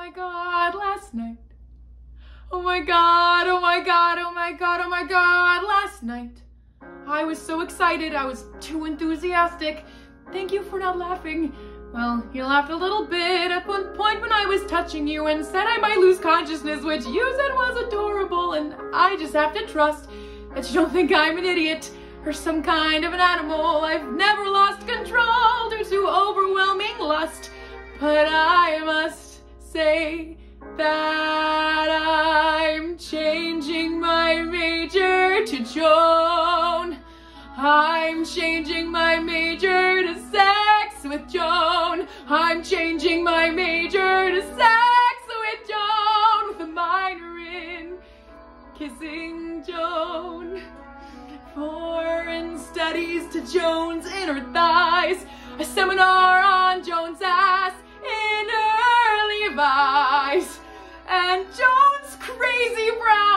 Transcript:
Oh my God, last night. Oh my God, oh my God, oh my God, oh my God, last night. I was so excited, I was too enthusiastic. Thank you for not laughing. Well, you laughed a little bit at one point when I was touching you and said I might lose consciousness, which you said was adorable, and I just have to trust that you don't think I'm an idiot or some kind of an animal. I've never lost control due to overwhelming lust, but I must say that I'm changing my major to Joan. I'm changing my major to sex with Joan. I'm changing my major to sex with Joan with a minor in kissing Joan. Foreign studies to Joan's inner thighs. A seminar demise and Joan's crazy brown.